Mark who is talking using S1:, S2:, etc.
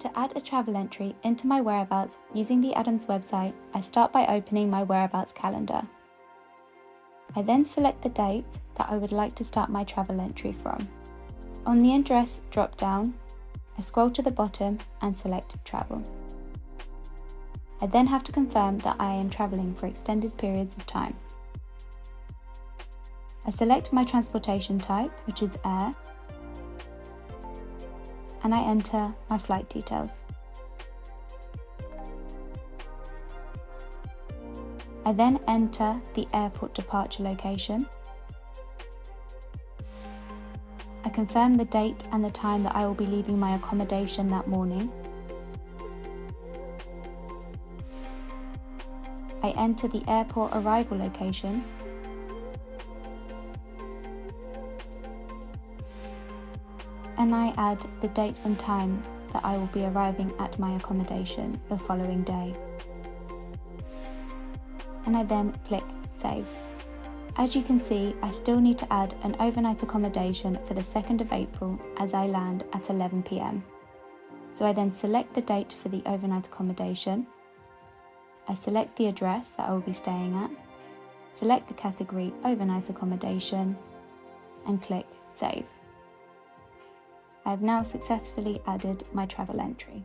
S1: To add a travel entry into my whereabouts using the ADAMS website, I start by opening my whereabouts calendar. I then select the date that I would like to start my travel entry from. On the address drop down, I scroll to the bottom and select travel. I then have to confirm that I am travelling for extended periods of time. I select my transportation type, which is air, and I enter my flight details. I then enter the airport departure location. I confirm the date and the time that I will be leaving my accommodation that morning. I enter the airport arrival location and I add the date and time that I will be arriving at my accommodation the following day. And I then click Save. As you can see, I still need to add an overnight accommodation for the 2nd of April as I land at 11pm. So I then select the date for the overnight accommodation, I select the address that I will be staying at, select the category overnight accommodation, and click Save. I have now successfully added my travel entry.